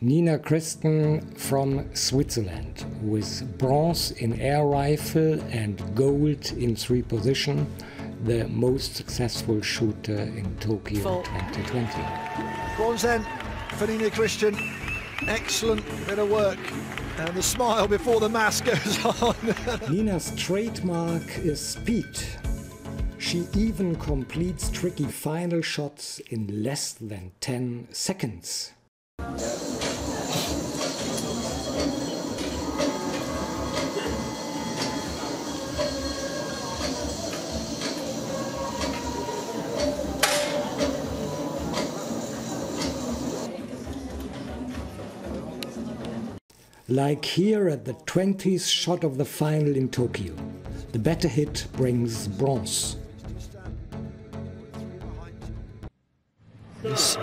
Nina Christen from Switzerland with bronze in air rifle and gold in three position, the most successful shooter in Tokyo Full. 2020. Bronze then for Nina Christen. Excellent bit of work. And the smile before the mask goes on. Nina's trademark is speed. She even completes tricky final shots in less than 10 seconds. Like here at the 20th shot of the final in Tokyo, the better hit brings bronze. Yes.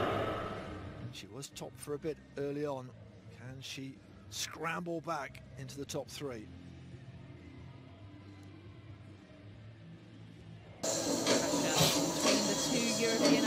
She was top for a bit early on. Can she scramble back into the top three? between the two European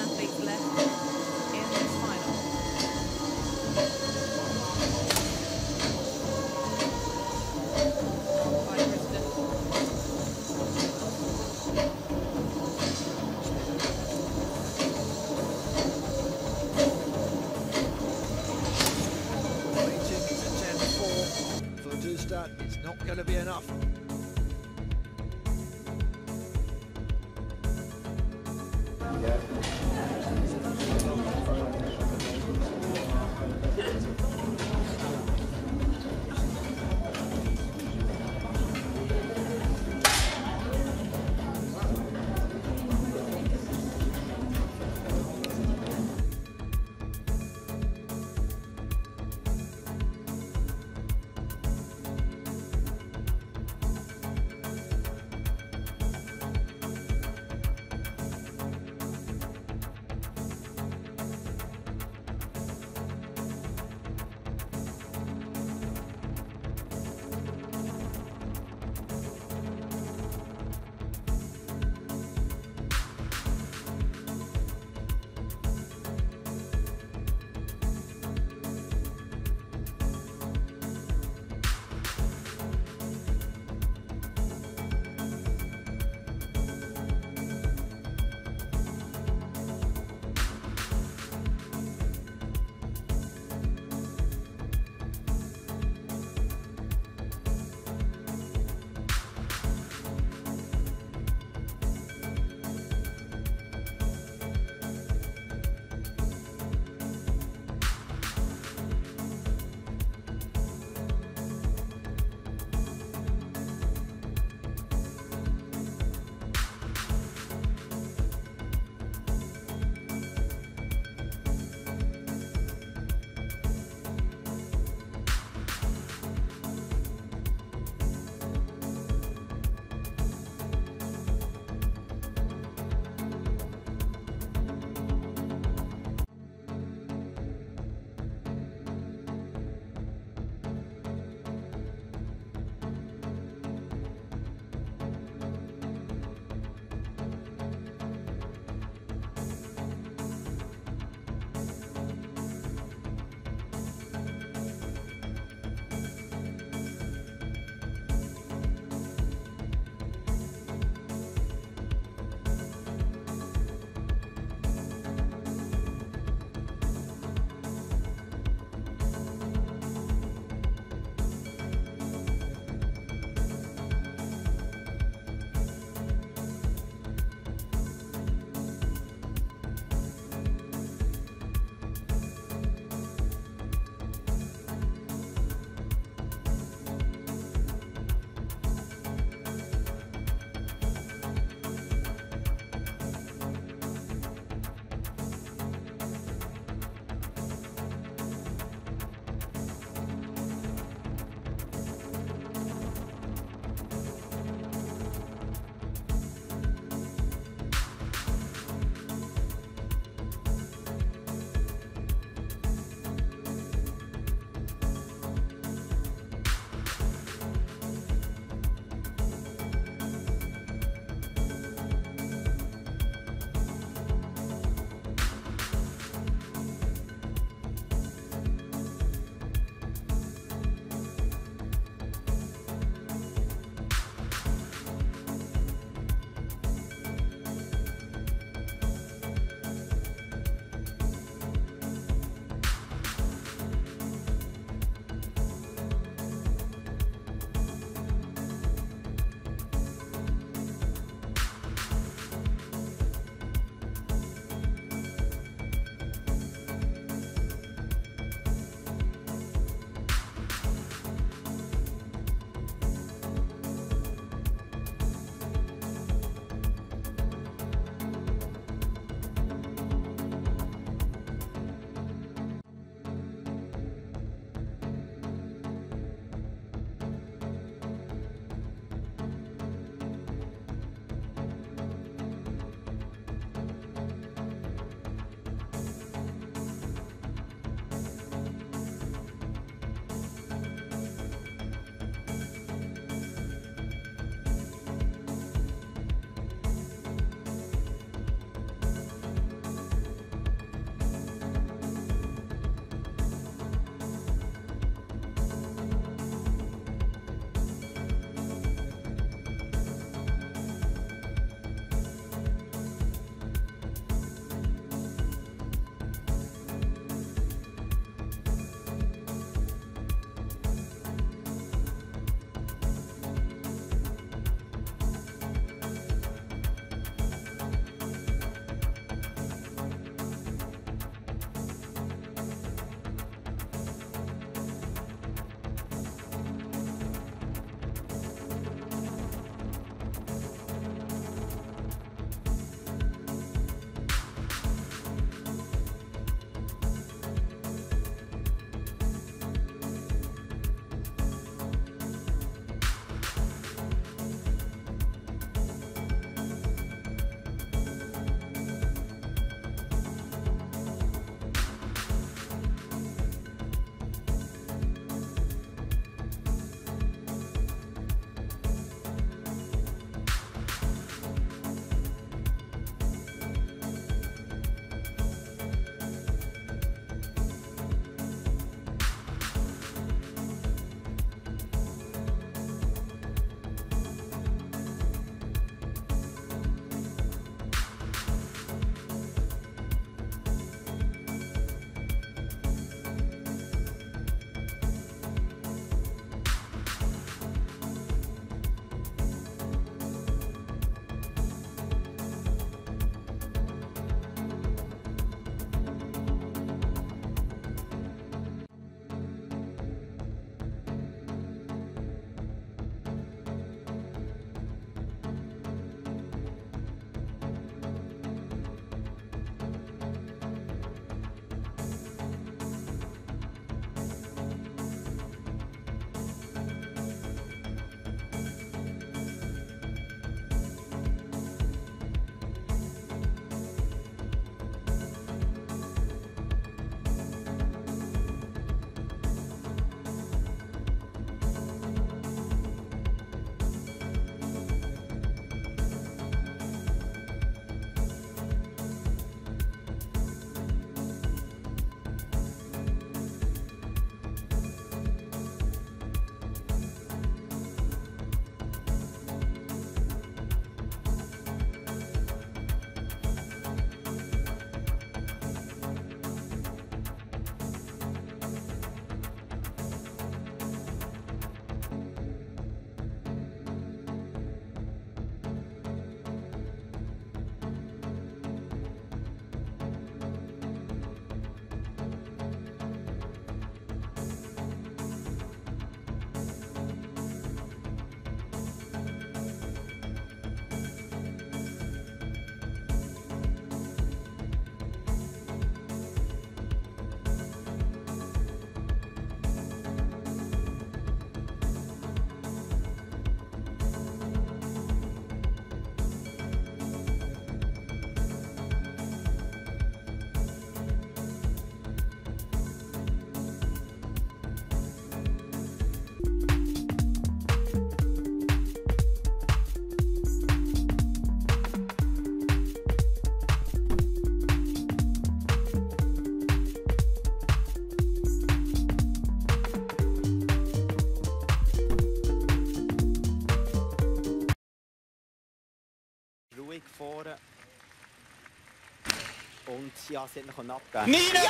Ja, sie hat ihn abgeben. Nina ja!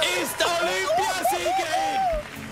Christen ist Olympiasiegerin!